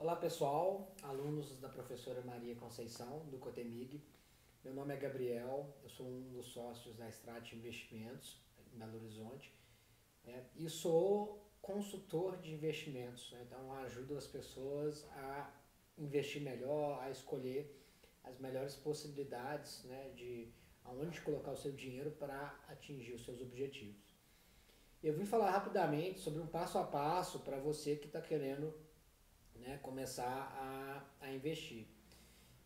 Olá pessoal, alunos da professora Maria Conceição, do Cotemig. Meu nome é Gabriel, eu sou um dos sócios da Strat Investimentos, em Belo Horizonte, é, e sou consultor de investimentos, né? então ajudo as pessoas a investir melhor, a escolher as melhores possibilidades né, de aonde colocar o seu dinheiro para atingir os seus objetivos. Eu vim falar rapidamente sobre um passo a passo para você que está querendo né, começar a, a investir.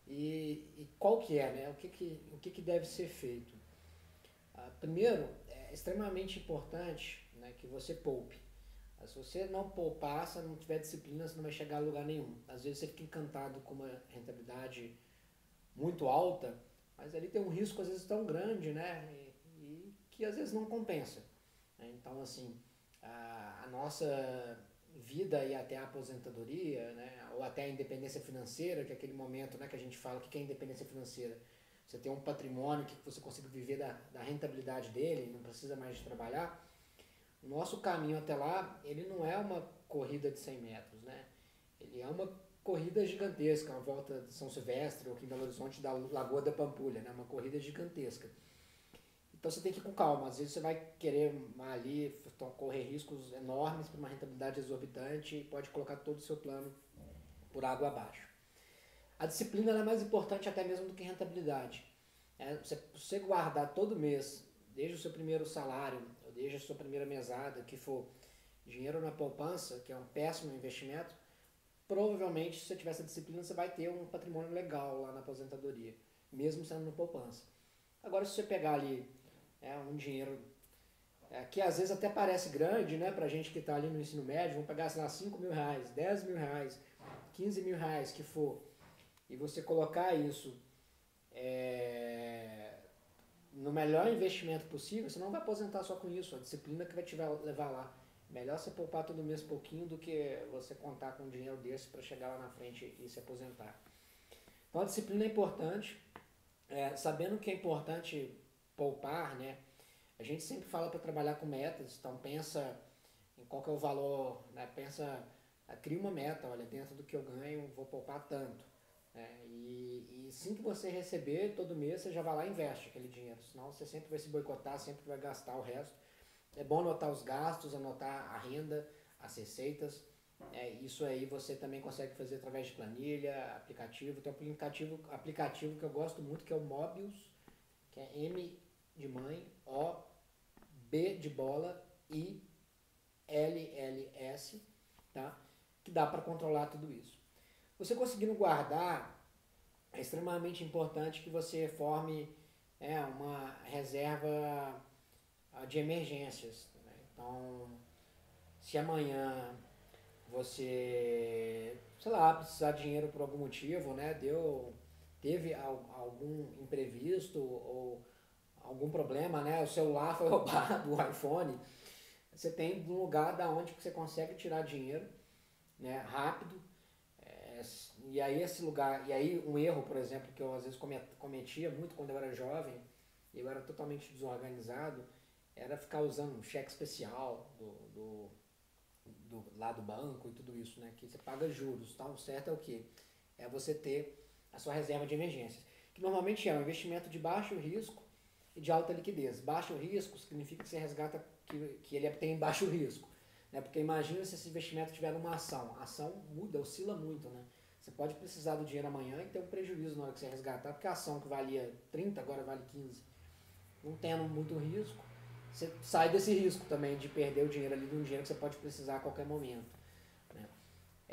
E, e, qual que é, né? O que, que, o que, que deve ser feito? Ah, primeiro, é extremamente importante né, que você poupe. Ah, se você não poupar, se não tiver disciplina, você não vai chegar a lugar nenhum. Às vezes você fica encantado com uma rentabilidade muito alta, mas ali tem um risco às vezes tão grande, né? E, e que às vezes não compensa. Né? Então, assim, a, a, nossa vida e até a aposentadoria, né? Ou até a independência financeira, que é aquele momento né, que a gente fala, o que é independência financeira? Você tem um patrimônio que você consiga viver da, da rentabilidade dele, não precisa mais de trabalhar. O nosso caminho até lá, ele não é uma corrida de 100 metros, né? Ele é uma corrida gigantesca, uma volta de São Silvestre ou aqui em Belo Horizonte da Lagoa da Pampulha, né? Uma corrida gigantesca. Então você tem que ir com calma. Às vezes você vai querer ali correr riscos enormes para uma rentabilidade exorbitante e pode colocar todo o seu plano por água abaixo. A disciplina é mais importante até mesmo do que rentabilidade. É, você, você guardar todo mês, desde o seu primeiro salário, ou desde a sua primeira mesada, que for dinheiro na poupança, que é um péssimo investimento, provavelmente se você tiver essa disciplina, você vai ter um patrimônio legal lá na aposentadoria, mesmo sendo na poupança. Agora, se você pegar ali é um dinheiro é, que às vezes até parece grande, né, pra gente que está ali no ensino médio, vamos pegar, sei lá, 5 mil reais, 10 mil reais, 15 mil reais que for, e você colocar isso é, no melhor investimento possível, você não vai aposentar só com isso, a disciplina que vai te levar lá. Melhor você poupar todo mês pouquinho do que você contar com um dinheiro desse para chegar lá na frente e se aposentar. Então a disciplina é importante, é, sabendo que é importante poupar, né? A gente sempre fala para trabalhar com metas, então pensa em qual que é o valor, né? Pensa, ah, cria uma meta, olha, dentro do que eu ganho, vou poupar tanto. Né? E, e assim que você receber, todo mês, você já vai lá e investe aquele dinheiro, senão você sempre vai se boicotar, sempre vai gastar o resto. É bom anotar os gastos, anotar a renda, as receitas. É, isso aí você também consegue fazer através de planilha, aplicativo. Tem um aplicativo, aplicativo que eu gosto muito, que é o Mobius, que é M de mãe, O, B de bola, I, L, L, S, tá? que dá para controlar tudo isso. Você conseguindo guardar, é extremamente importante que você forme é, uma reserva ah, de emergências. Né? Então, se amanhã você, sei lá, precisar de dinheiro por algum motivo, né? Deu, teve algum imprevisto ou algum problema, né? O celular foi roubado, o iPhone. Você tem um lugar da onde você consegue tirar dinheiro, né? Rápido. É, e aí esse lugar, e aí um erro, por exemplo, que eu às vezes cometia muito quando eu era jovem, eu era totalmente desorganizado, era ficar usando um cheque especial do, do, do, lá do banco e tudo isso, né? Que você paga juros. Então, o certo é o quê? É você ter a sua reserva de emergências. Que normalmente é um investimento de baixo risco de alta liquidez. Baixo risco significa que você resgata que, que ele tem baixo risco. Né? Porque imagina se esse investimento tiver numa ação. A ação muda, oscila muito. Né? Você pode precisar do dinheiro amanhã e ter um prejuízo na hora que você resgatar, porque a ação que valia 30 agora vale 15. Não tendo muito risco, você sai desse risco também de perder o dinheiro ali de um dinheiro que você pode precisar a qualquer momento.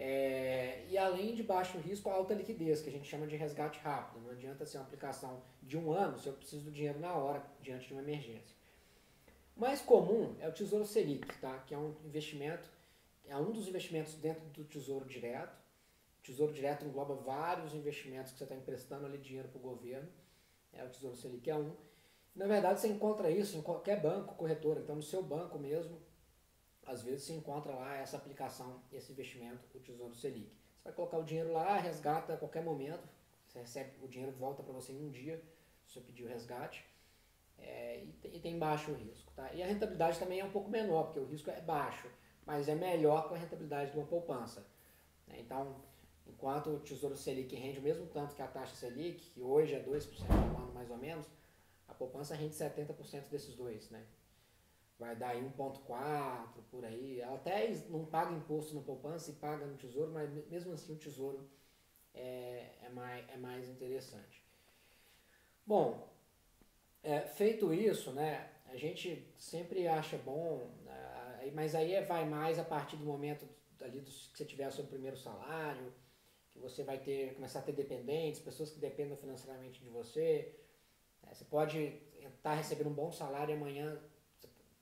É, e além de baixo risco, alta liquidez, que a gente chama de resgate rápido. Não adianta ser uma aplicação de um ano se eu preciso do dinheiro na hora, diante de uma emergência. Mais comum é o Tesouro Selic, tá? que é um investimento, é um dos investimentos dentro do Tesouro Direto. O Tesouro Direto engloba vários investimentos que você está emprestando ali dinheiro para o governo. É, o Tesouro Selic é um. Na verdade, você encontra isso em qualquer banco, corretora. Então, no seu banco mesmo, às vezes você encontra lá essa aplicação, esse investimento, o Tesouro Selic. Você vai colocar o dinheiro lá, resgata a qualquer momento, você recebe o dinheiro volta para você em um dia, se você pedir o resgate, é, e, e, tem baixo risco. Tá? E a rentabilidade também é um pouco menor, porque o risco é baixo, mas é melhor que a rentabilidade de uma poupança. Né? Então, Enquanto o Tesouro Selic rende o mesmo tanto que a taxa Selic, que hoje é 2% ao ano mais ou menos, a poupança rende 70% desses dois, né? Vai dar aí 1,4 por aí. Até não paga imposto na poupança e paga no tesouro, mas mesmo assim o tesouro é, é, mais, é mais interessante. Bom, é, feito isso, né, a gente sempre acha bom, uh, mas aí é, vai mais a partir do momento ali do, que você tiver o seu primeiro salário, que você vai ter começar a ter dependentes, pessoas que dependam financeiramente de você. É, você pode estar recebendo um bom salário e amanhã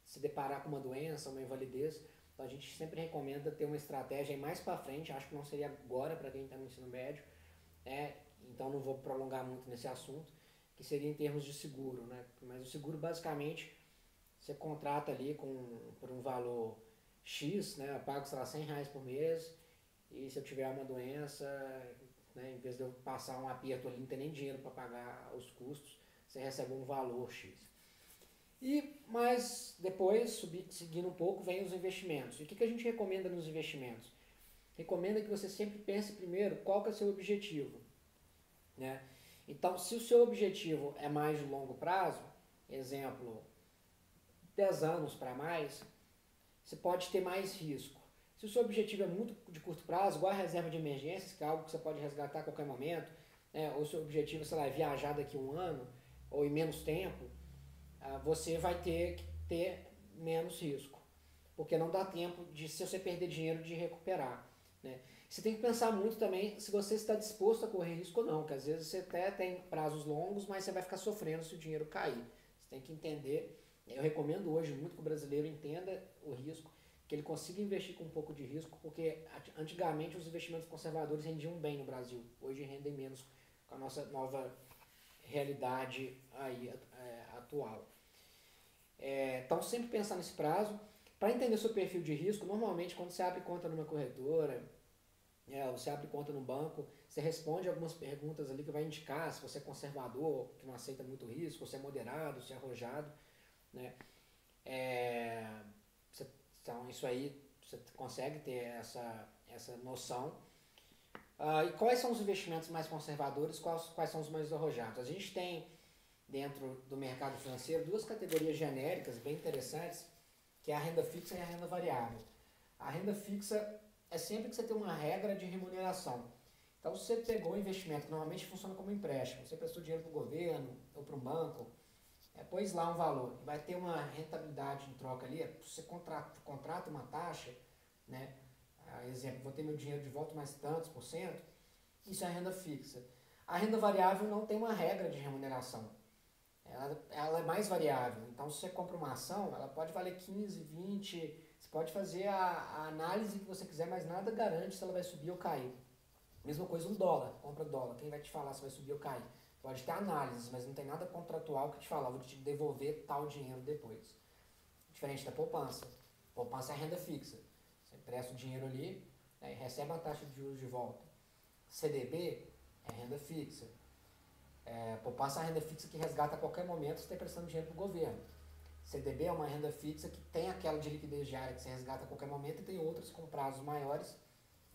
se deparar com uma doença, uma invalidez. Então a gente sempre recomenda ter uma estratégia mais para frente, acho que não seria agora para quem está no ensino médio, é, então não vou prolongar muito nesse assunto, que seria em termos de seguro, né? Mas o seguro basicamente você contrata ali com, por um valor X, né? Eu pago, sei lá, 100 reais por mês e se eu tiver uma doença, né, em vez de eu passar um aperto ali, não ter nem dinheiro para pagar os custos, você recebe um valor X. E mas depois, subir, seguindo um pouco, vem os investimentos. E o que, que a gente recomenda nos investimentos? Recomenda que você sempre pense primeiro qual que é o seu objetivo. Né? Então, se o seu objetivo é mais de longo prazo, exemplo, 10 anos para mais, você pode ter mais risco. Se o seu objetivo é muito de curto prazo, igual a reserva de emergências, que é algo que você pode resgatar a qualquer momento, né, ou o seu objetivo, sei lá, é viajar daqui a um ano, ou em menos tempo, você vai ter que ter menos risco. Porque não dá tempo de, se você perder dinheiro, de recuperar. Né? Você tem que pensar muito também se você está disposto a correr risco ou não, que às vezes você até tem prazos longos, mas você vai ficar sofrendo se o dinheiro cair. Você tem que entender. Eu recomendo hoje muito que o brasileiro entenda o risco que ele consiga investir com um pouco de risco, porque antigamente os investimentos conservadores rendiam bem no Brasil, hoje rendem menos com a nossa nova realidade aí é, atual. É, então sempre pensar nesse prazo. Para entender seu perfil de risco, normalmente quando você abre conta numa corretora, é, você abre conta no banco, você responde algumas perguntas ali que vai indicar se você é conservador, que não aceita muito risco, se é moderado, se é arrojado. Né? É, então, isso aí você consegue ter essa, essa noção. Uh, e quais são os investimentos mais conservadores, quais, quais são os mais arrojados? A gente tem dentro do mercado financeiro duas categorias genéricas bem interessantes, que é a renda fixa e a renda variável. A renda fixa é sempre que você tem uma regra de remuneração. Então, você pegou um investimento que normalmente funciona como empréstimo, você prestou dinheiro para o governo ou para um banco, é, pôs lá um valor, vai ter uma rentabilidade em troca ali, você contrata, contrata uma taxa, né? Ah, exemplo, vou ter meu dinheiro de volta mais tantos por cento, isso é renda fixa. A renda variável não tem uma regra de remuneração. Ela, ela é mais variável. Então, se você compra uma ação, ela pode valer 15, 20, você pode fazer a, a análise que você quiser, mas nada garante se ela vai subir ou cair. Mesma coisa um dólar, compra dólar. Quem vai te falar se vai subir ou cair? Pode ter análises, mas não tem nada contratual que te fala, vou te devolver tal dinheiro depois. Diferente da poupança. Poupança é renda fixa. Você empresta o dinheiro ali né, e recebe a taxa de juros de volta. CDB é renda fixa. É, poupança é renda fixa que resgata a qualquer momento você está emprestando dinheiro para o governo. CDB é uma renda fixa que tem aquela de liquidez diária que você resgata a qualquer momento e tem outras com prazos maiores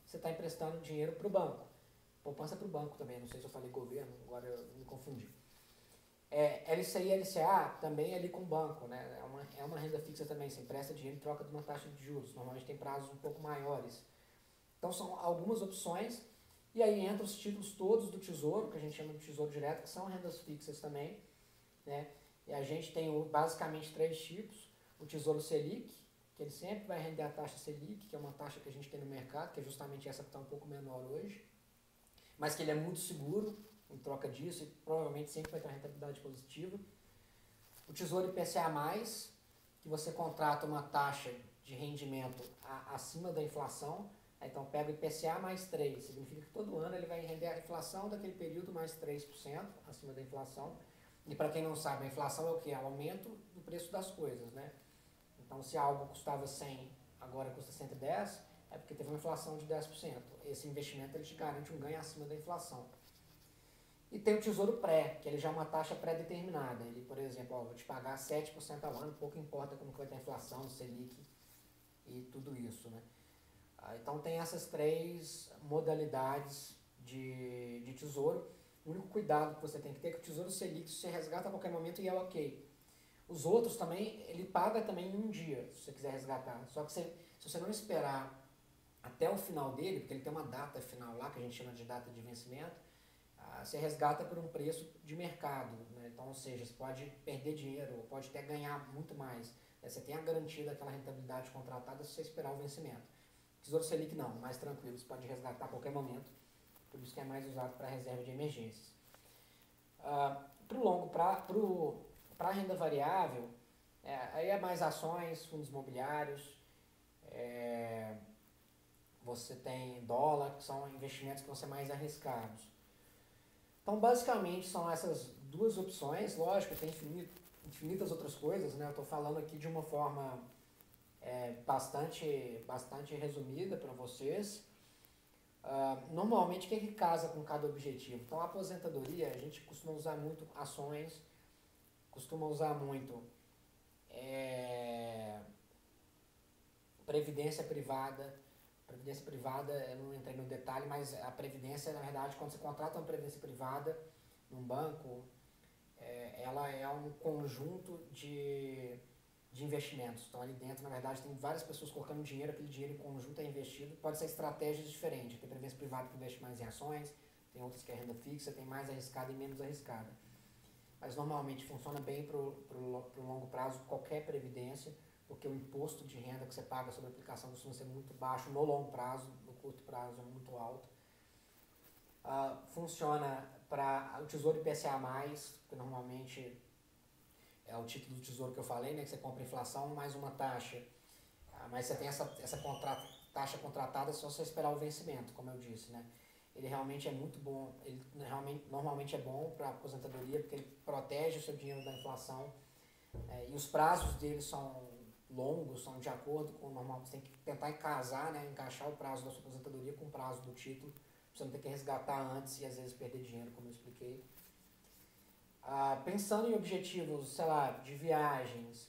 você está emprestando dinheiro para o banco. Poupança para o banco também, não sei se eu falei governo, agora eu me confundi. É, LCI e LCA também é ali com o banco, né? É uma, é uma renda fixa também, você empresta dinheiro em troca de uma taxa de juros, normalmente tem prazos um pouco maiores. Então são algumas opções, e aí entram os títulos todos do Tesouro, que a gente chama de Tesouro Direto, que são rendas fixas também, né? E a gente tem basicamente três tipos, o Tesouro Selic, que ele sempre vai render a taxa Selic, que é uma taxa que a gente tem no mercado, que é justamente essa que está um pouco menor hoje mas que ele é muito seguro em troca disso e provavelmente sempre vai ter uma rentabilidade positiva. O Tesouro IPCA+, que você contrata uma taxa de rendimento a, acima da inflação, então pega o IPCA mais 3, significa que todo ano ele vai render a inflação daquele período mais 3% acima da inflação. E para quem não sabe, a inflação é o que? É o aumento do preço das coisas, né? Então se algo custava 100, agora custa 110, é porque teve uma inflação de 10%. Esse investimento ele te garante um ganho acima da inflação. E tem o Tesouro Pré, que ele já é uma taxa pré-determinada. Ele, por exemplo, ó, vou te pagar 7% ao ano, pouco importa como que vai ter a inflação, Selic e tudo isso. Né? Ah, então tem essas três modalidades de, de tesouro. O único cuidado que você tem que ter é que o tesouro Selic você resgata a qualquer momento e é ok. Os outros também, ele paga também em um dia, se você quiser resgatar. Só que você, se você não esperar até o final dele, porque ele tem uma data final lá, que a gente chama de data de vencimento, você resgata por um preço de mercado. Né? Então, ou seja, você pode perder dinheiro, pode até ganhar muito mais. Né? Você tem a garantia daquela rentabilidade contratada se você esperar o vencimento. Tesouro Selic não, mais tranquilo, você pode resgatar a qualquer momento, por isso que é mais usado para reserva de emergências. Uh, para o longo para a renda variável, é, aí é mais ações, fundos imobiliários, é, você tem dólar, que são investimentos que vão ser mais arriscados. Então, basicamente, são essas duas opções. Lógico, tem infinitas outras coisas, né? Eu estou falando aqui de uma forma é, bastante, bastante resumida para vocês. Uh, normalmente, o que, é que casa com cada objetivo? Então, a aposentadoria, a gente costuma usar muito ações, costuma usar muito é, previdência privada. Previdência privada, eu não entrei no detalhe, mas a previdência, na verdade, quando você contrata uma previdência privada num banco, é, ela é um conjunto de de investimentos. Então ali dentro, na verdade, tem várias pessoas colocando dinheiro, aquele dinheiro em conjunto é investido. Pode ser estratégias diferentes. Tem previdência privada que investe mais em ações, tem outras que é renda fixa, tem mais arriscada e menos arriscada. Mas normalmente funciona bem para o longo prazo qualquer previdência, porque o imposto de renda que você paga sobre a aplicação costuma ser muito baixo no longo prazo, no curto prazo é muito alto. Uh, funciona para o Tesouro IPCA+, que normalmente é o título do tesouro que eu falei, né, que você compra inflação mais uma taxa. Ah, mas você tem essa, essa taxa contratada só você esperar o vencimento, como eu disse. Né? Ele realmente é muito bom, ele realmente, normalmente é bom para aposentadoria, porque ele protege o seu dinheiro da inflação. É, e os prazos dele são longos, são de acordo com o normal. Você tem que tentar casar, né, encaixar o prazo da sua aposentadoria com o prazo do título, você não ter que resgatar antes e às vezes perder dinheiro, como eu expliquei. Ah, pensando em objetivos, sei lá, de viagens,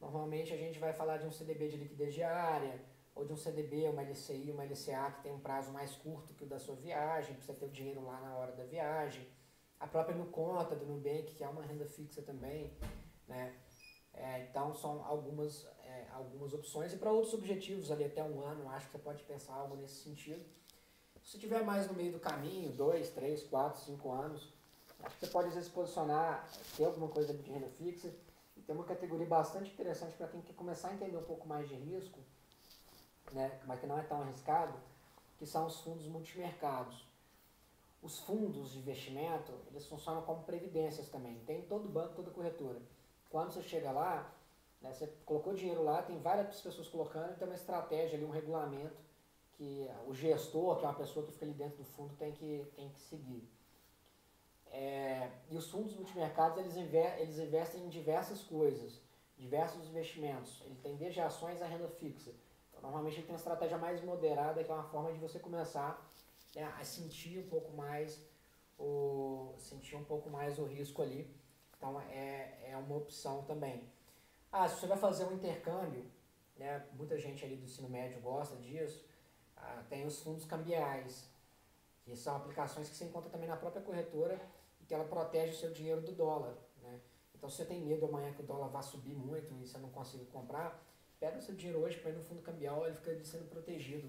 normalmente a gente vai falar de um CDB de liquidez diária, ou de um CDB, uma LCI, uma LCA que tem um prazo mais curto que o da sua viagem, para você ter o dinheiro lá na hora da viagem. A própria Nuconta do Nubank, que é uma renda fixa também, né? É, então são algumas, é, algumas opções. E para outros objetivos, ali até um ano, acho que você pode pensar algo nesse sentido. Se tiver mais no meio do caminho, dois, três, quatro, cinco anos, Acho que você pode às vezes posicionar, ter alguma coisa de renda fixa e tem uma categoria bastante interessante para quem quer começar a entender um pouco mais de risco, né, mas que não é tão arriscado, que são os fundos multimercados. Os fundos de investimento, eles funcionam como previdências também. Tem todo banco, toda corretora. Quando você chega lá, né, você colocou dinheiro lá, tem várias pessoas colocando, tem uma estratégia ali, um regulamento que o gestor, que é uma pessoa que fica ali dentro do fundo, tem que, tem que seguir. É, e os fundos multimercados eles, eles investem em diversas coisas, diversos investimentos. Ele tem desde ações a renda fixa. Então, normalmente ele tem uma estratégia mais moderada, que é uma forma de você começar né, a sentir um pouco mais o sentir um pouco mais o risco ali. Então é, é uma opção também. Ah, se você vai fazer um intercâmbio, né, muita gente ali do ensino médio gosta disso, ah, tem os fundos cambiais, que são aplicações que você encontra também na própria corretora que ela protege o seu dinheiro do dólar. Né? Então, se você tem medo amanhã que o dólar vá subir muito e você não consiga comprar, pega o seu dinheiro hoje ir no fundo cambial, ele fica sendo protegido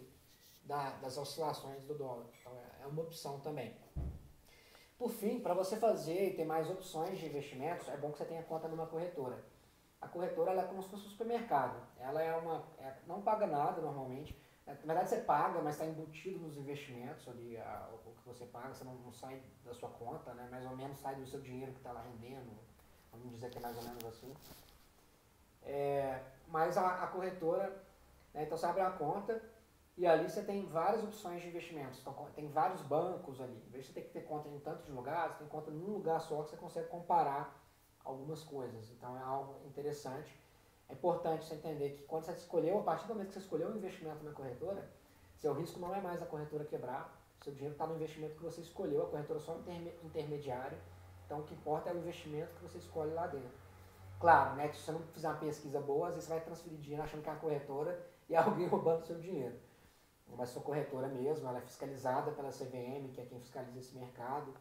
da, das oscilações do dólar. Então, é, é uma opção também. Por fim, para você fazer e ter mais opções de investimentos, é bom que você tenha conta numa corretora. A corretora é como se fosse um supermercado. Ela é uma, é, não paga nada normalmente, na verdade você paga, mas está embutido nos investimentos ali, a, o que você paga, você não, não, sai da sua conta, né? mais ou menos sai do seu dinheiro que está lá rendendo, vamos dizer que é mais ou menos assim. É, mas a, a corretora, né, então você abre a conta e ali você tem várias opções de investimentos, então, tem vários bancos ali, em vez de você ter que ter conta em tantos lugares, tem conta num lugar só que você consegue comparar algumas coisas, então é algo interessante. É importante você entender que quando você escolheu, a partir do momento que você escolheu o investimento na corretora, seu risco não é mais a corretora quebrar, seu dinheiro está no investimento que você escolheu, a corretora é só um intermediário, então o que importa é o investimento que você escolhe lá dentro. Claro, né, se você não fizer uma pesquisa boa, às vezes você vai transferir dinheiro achando que é a corretora e alguém roubando seu dinheiro. Mas sou corretora mesmo, ela é fiscalizada pela CVM, que é quem fiscaliza esse mercado,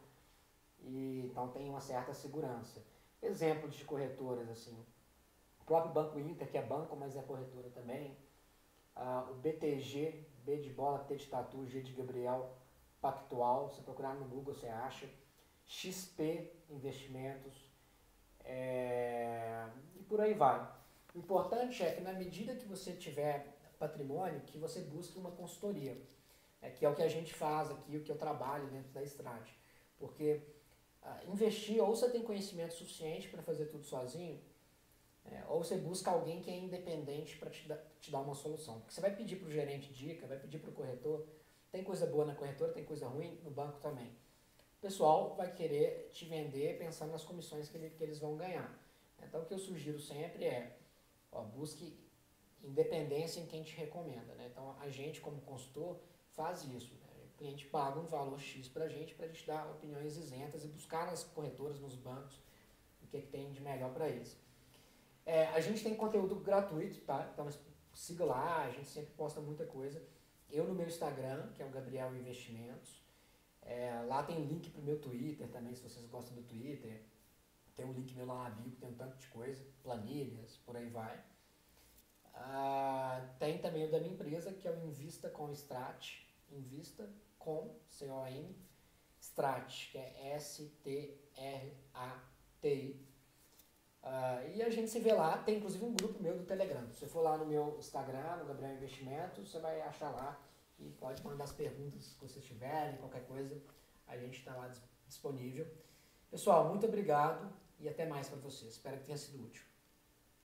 e então tem uma certa segurança. Exemplos de corretoras, assim, o próprio Banco Inter, que é banco, mas é corretora também, uh, o BTG, B de bola, T de tatu, G de Gabriel, Pactual, se procurar no Google você acha, XP Investimentos, é, e por aí vai. O importante é que na medida que você tiver patrimônio, que você busque uma consultoria, é, que é o que a gente faz aqui, o que eu trabalho dentro da Estrade. Porque ah, investir, ou você tem conhecimento suficiente para fazer tudo sozinho, é, ou você busca alguém que é independente para te, te dar uma solução. Porque você vai pedir para o gerente dica, vai pedir para o corretor, tem coisa boa na corretora, tem coisa ruim no banco também. O pessoal vai querer te vender pensando nas comissões que, ele, que eles vão ganhar. Então o que eu sugiro sempre é, ó, busque independência em quem te recomenda. Né? Então, a gente, como consultor, faz isso. Né? O cliente paga um valor X para a gente, para a gente dar opiniões isentas e buscar nas corretoras, nos bancos, o que, é que tem de melhor para eles. É, a gente tem conteúdo gratuito, tá? Então, siga lá, a gente sempre posta muita coisa. Eu no meu Instagram, que é o Gabriel Investimentos. É, lá tem link para o meu Twitter também, se vocês gostam do Twitter. Tem um link meu lá na bio, que tem um tanto de coisa, planilhas, por aí vai. Ah, tem também o da minha empresa, que é o Invista com Strat. Invista com, C-O-M, Strat, que é S-T-R-A-T-I. Ah, e a gente se vê lá, tem inclusive um grupo meu do Telegram. Se você for lá no meu Instagram, no Gabriel Investimentos, você vai achar lá e pode mandar as perguntas que vocês tiverem, qualquer coisa, a gente está lá disponível. Pessoal, muito obrigado e até mais para vocês. Espero que tenha sido útil.